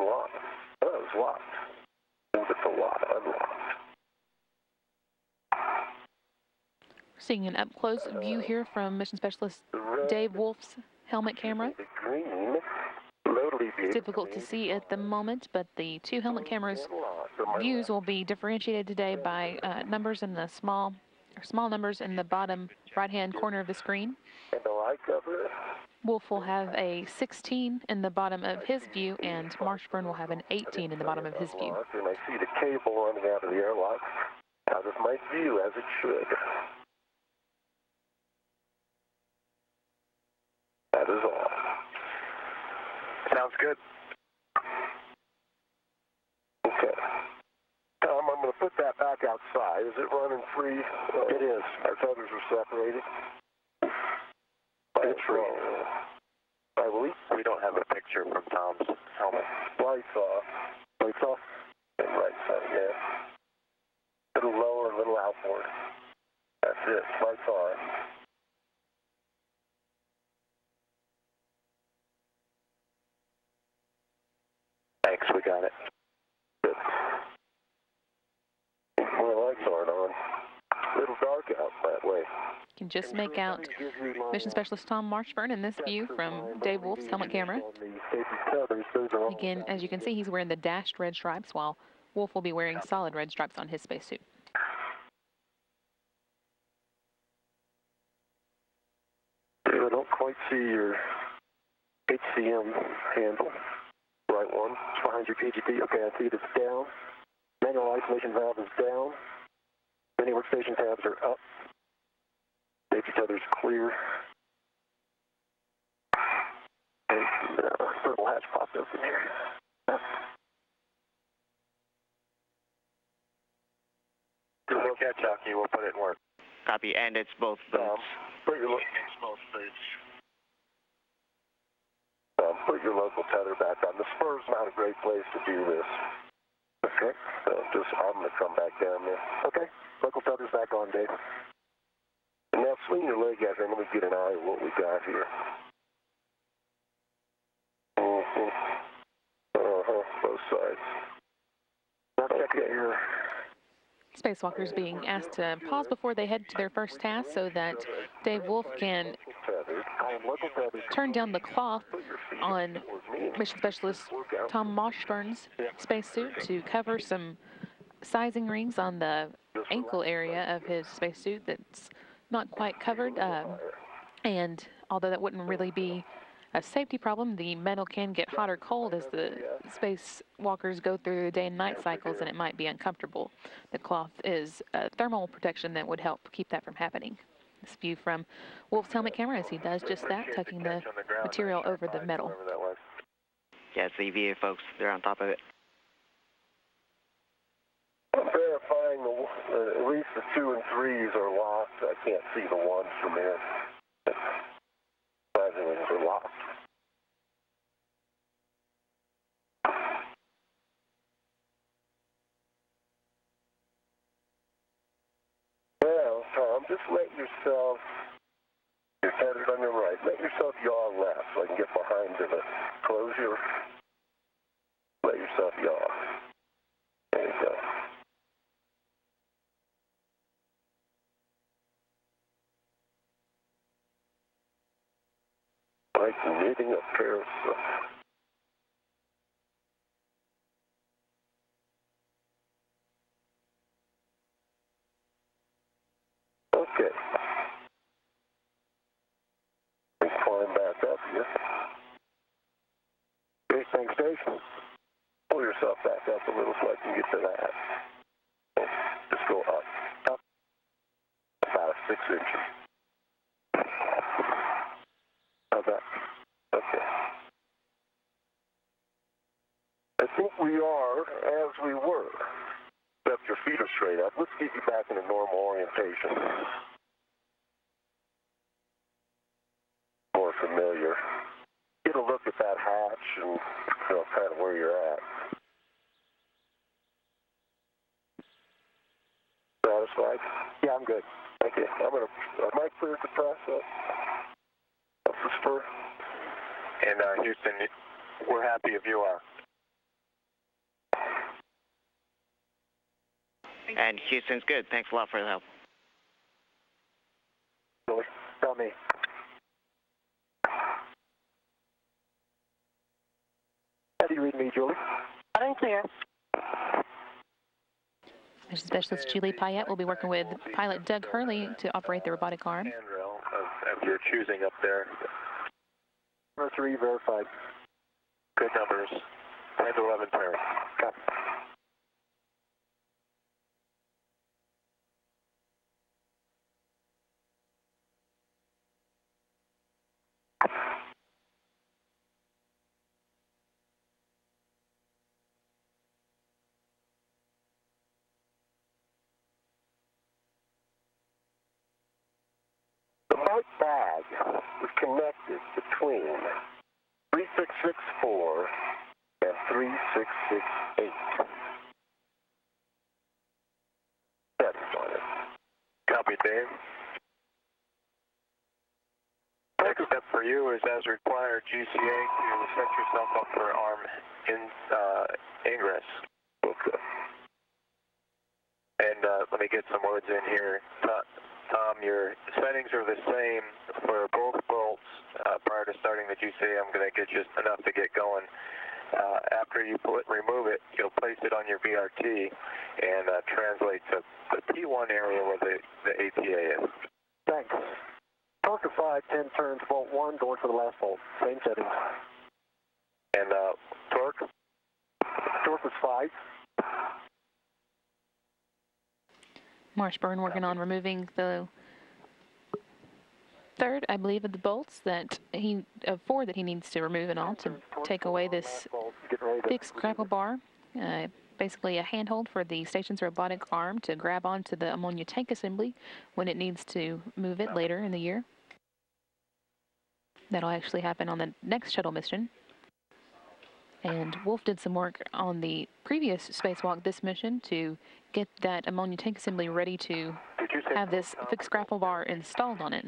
unlocked. Oh, it was locked. Move it to lock, unlocked. Seeing an up close view here from Mission Specialist red, Dave Wolf's helmet camera. Green. It's difficult to see at the moment, but the two helmet cameras Unlocked on my views will be differentiated today by uh, numbers in the small or small numbers in the bottom right hand corner of the screen. Wolf will have a 16 in the bottom of his view, and Marshburn will have an 18 in the bottom of his view. And I see the cable running out of the airlock. Out of my view, as it should. That is all. Sounds good. Okay. Tom, I'm going to put that back outside. Is it running free? it is. Our tethers are separated. It's free. I believe we don't have a picture from Tom's helmet. Lights off. Lights off. Right side, yeah. Little lower, a little outboard. That's it. Lights on. Thanks, we got it. Good. My lights aren't on. Little dark out that way. You can just make out Mission Specialist Tom Marshburn in this view from Dave Wolf's helmet camera. Again, as you can see, he's wearing the dashed red stripes, while Wolf will be wearing solid red stripes on his spacesuit. I don't quite see your HCM handle. Right one. It's behind your PGP. Okay, I see it. It's down. Manual isolation valve is down. Mini workstation tabs are up. Safety tether's clear. And uh, purple hatch popped open here. Do a catch hockey. We'll put it in work. Copy, and it's both Um, boots. put your lo- um, put your local tether back on. The spur's not a great place to do this. Okay. So just I'm gonna come back down there. Okay. Local tether's back on, Dave. And now swing your leg out there and let me get an eye of what we got here. Mhm. Uh huh. Both sides. Now check it here. Spacewalkers being asked to pause before they head to their first task so that Dave Wolf can Tethered. I am local tethered. turn down the cloth Put your feet on. Mission Specialist. Tom Marshburn's spacesuit to cover some sizing rings on the ankle area of his spacesuit that's not quite covered. Um, and although that wouldn't really be a safety problem, the metal can get hot or cold as the spacewalkers go through the day and night cycles, and it might be uncomfortable. The cloth is a thermal protection that would help keep that from happening. This view from Wolf's helmet camera as he does just that, tucking the material over the metal. Whoever. Yeah, it's the EVA folks. They're on top of it. I'm verifying the, uh, at least the two and threes are lost. I can't see the ones from here. Surprisingly, they're locked. Well, Tom, yourself, you're tethered on your right, let yourself yaw left so I can get behind to the, close your, let yourself yaw. There you go. like knitting a pair of socks. Okay. We climb back up here. Okay, thanks, Dave. Pull yourself back up a little so I can get to that. Just go up, up, about six inches. That? Okay. I think we are as we were. Except your feet are straight up. Let's get you back in a normal orientation. More familiar. Get a look at that hatch and yourself of where you're at. Satisfied? Yeah, I'm good. Okay, I'm gonna. Uh, Mike cleared the process. That's the. And uh, Houston, we're happy if you are. And Houston's good. Thanks a lot for the help. Really? Tell me. How you Julie? Loud and clear. Mission Specialist Julie Payette will be working with pilot Doug Hurley to operate the robotic arm. Handrail of, of your choosing up there. Number three verified. Good numbers. 10 to 11 turn. Copy. The marked bag is connected between 3664 and 3668. That's on it. Copy, Dave. Next step for you is as required GCA to set yourself up for arm in, uh, ingress. Okay. And uh, let me get some words in here. Tom, Tom, your settings are the same for both bolts. Uh, prior to starting the GCA, I'm going to get just enough to get going. Uh, after you pull it, remove it, you'll place it on your BRT and uh, translate to the P1 area where the, the ATA is. Thanks. Torque of 5, 10 turns, bolt 1, going for the last bolt. Same settings. And uh, torque? Torque was 5. Marshburn working on removing the third, I believe, of the bolts that he, of four that he needs to remove and all to take away this fixed grapple bar. Uh, basically a handhold for the station's robotic arm to grab onto the ammonia tank assembly when it needs to move it later in the year. That'll actually happen on the next shuttle mission. And Wolf did some work on the previous spacewalk this mission to get that ammonia tank assembly ready to Did you say have this fixed grapple bar installed on it.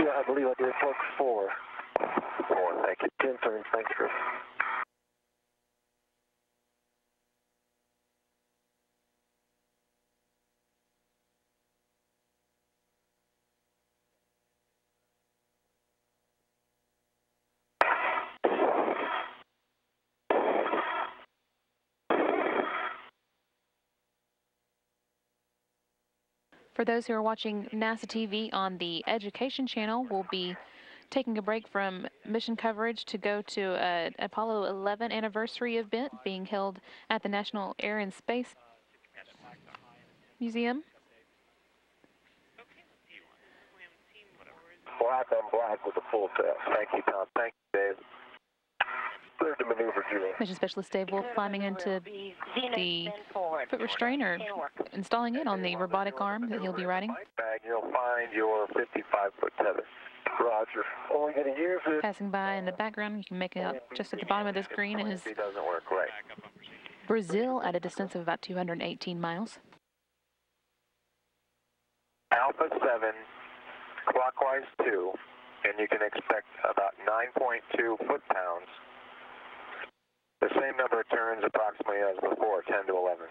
Yeah, I believe I did. Torque 4. 4, thank you. 10 turns, thanks, Chris. For those who are watching NASA TV on the Education Channel, we'll be taking a break from mission coverage to go to an Apollo 11 anniversary event being held at the National Air and Space Museum. Black on black with a full test. Thank you, Tom. Thank you, Dave. Cleared to maneuver, Julie. Mission Specialist Dave Wolf climbing into the then forward. Foot restrainer, Can installing it on the robotic arm that he'll be riding. Bag, you'll find your 55 foot tether. Roger. Only going to use it. Passing by in the background, you can make it out just at the bottom of the screen is It doesn't work right. Brazil at a distance of about 218 miles. Alpha 7, clockwise 2, and you can expect about 9.2 foot pounds. The same number of turns approximately as before, 10 to 11.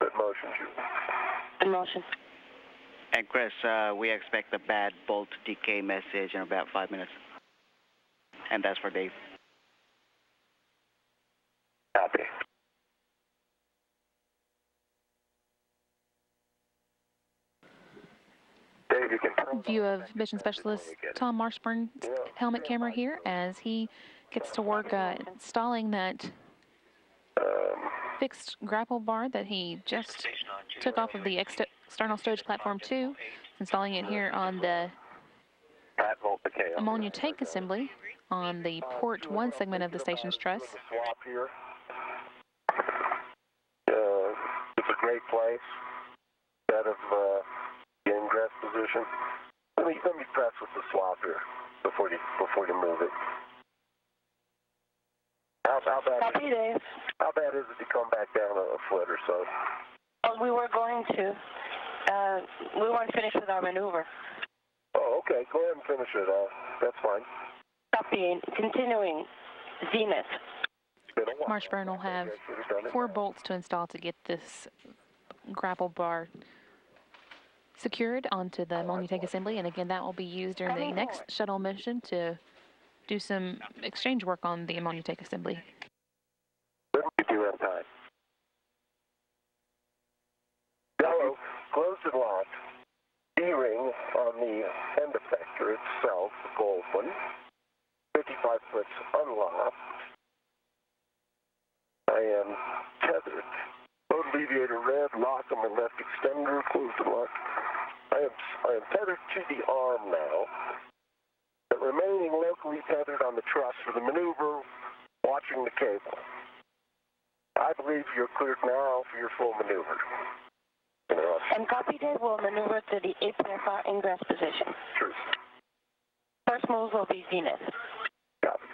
Good motion, Julie. In motion. And Chris, uh, we expect a bad bolt decay message in about five minutes. And that's for Dave. Copy. Dave, you can view of mission specialist Tom Marshburn's helmet camera here as he gets to work uh, installing that fixed grapple bar that he just took off of the ex- external storage platform 2, installing it here on the Pat volt decay. ammonia tank assembly on the port 1 segment of the station's truss. Uh, it's a great place. Instead of uh, the ingress position. Let me let me press with the swap here before you before you move it. How, how bad Copy, Dave. How bad is it to come back down a, a foot or so? Oh, we were going to. Uh, we weren't finished with our maneuver. Oh, okay. Go ahead and finish it. Uh, that's fine. Copying. Continuing. Zenith. It's been a while. Marshburn will have Okay, should've done it four bolts to install to get this grapple bar secured onto the ammonia tank assembly. And again, that will be used during the next shuttle mission to do some exchange work on the ammonia tank assembly. At time? Yellow, closed and locked. D-ring on the end effector itself, the gold one. 55 foot unlocked. I am tethered. Load alleviator red, lock on my left extender, closed and locked. I am, I am tethered to the arm now, but remaining locally tethered on the truss for the maneuver, watching the cable. I believe you're cleared now for your full maneuver. And copy Dave will maneuver to the 8.5 ingress position. First move will be Zenith. Copy.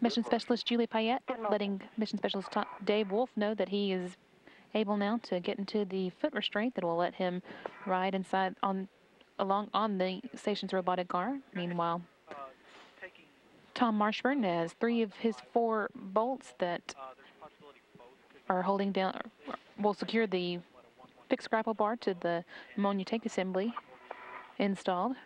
Mission Specialist Julie Payette letting Mission Specialist Dave Wolf know that he is able now to get into the foot restraint that will let him ride inside on along on the station's robotic car. Meanwhile, Tom Marshburn has three of his four bolts that are holding down will secure the fixed grapple bar to the ammonia tank assembly installed.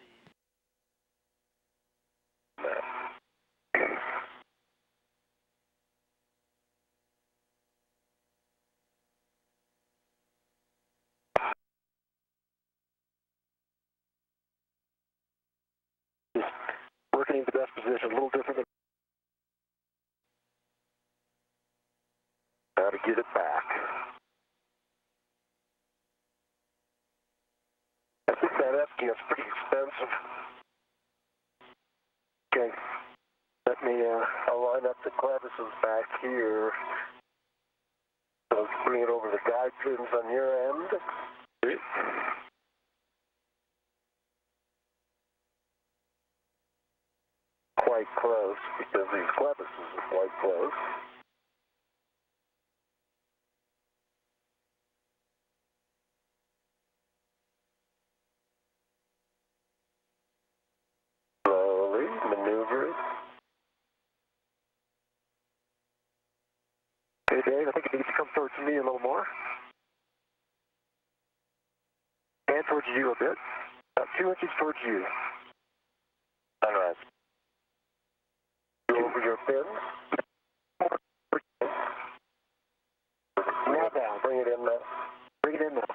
Working in the best position, a little different than how to get it back. I think that FGB's pretty expensive. Okay. Let me, uh, I'll line up the clevises back here. So bring it over the guide pins on your end. Quite close because these clevises are quite close. Maneuver it. Okay, Dave, I think it needs to come towards me a little more. And towards you a bit. About two inches towards you. All right. Go over your pins. Now down. Bring it in now. Bring it in now.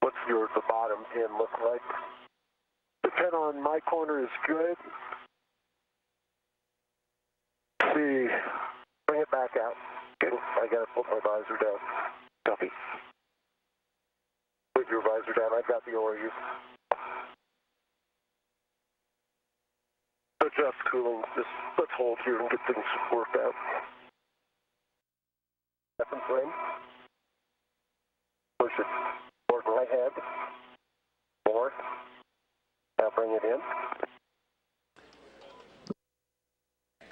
What's your the bottom pin look like? On my corner is good. See, bring it back out. Okay, I gotta put my visor down. Copy. Put your visor down. I've got the ORU. Adjust cooling. Just let's hold here and get things worked out. Second frame. Push it toward my head. Forward. Now bring it in.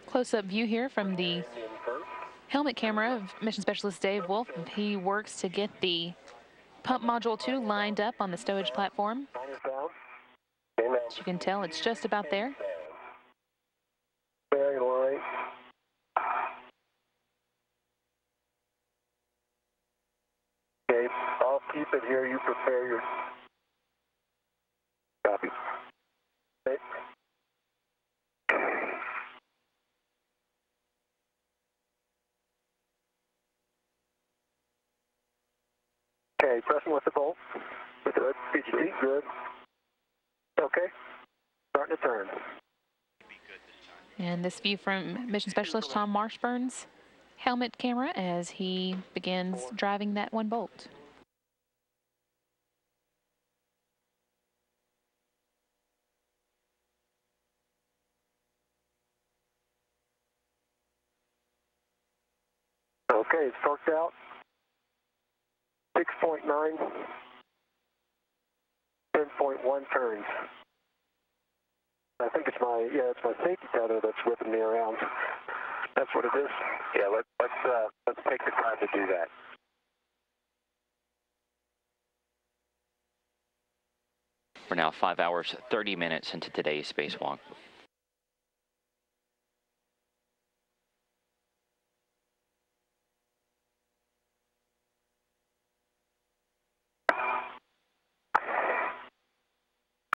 Close-up view here from the helmet camera of Mission Specialist Dave Wolf. He works to get the pump module 2 lined up on the stowage platform. Minus down. Okay, now As you can tell, it's just about there. Very light. Okay, I'll keep it here. You prepare your copy. Okay. Okay, pressing with the bolt. Good. PGT, good. Okay. Starting to turn. And this view from Mission Specialist Tom Marshburn's helmet camera as he begins driving that one bolt. Okay, it's torqued out. 6.9, 10.1 turns. I think it's my, yeah, it's my safety tether that's whipping me around. That's what it is? Yeah, let's, let's, uh, let's take the time to do that. We're now 5 hours, 30 minutes into today's spacewalk.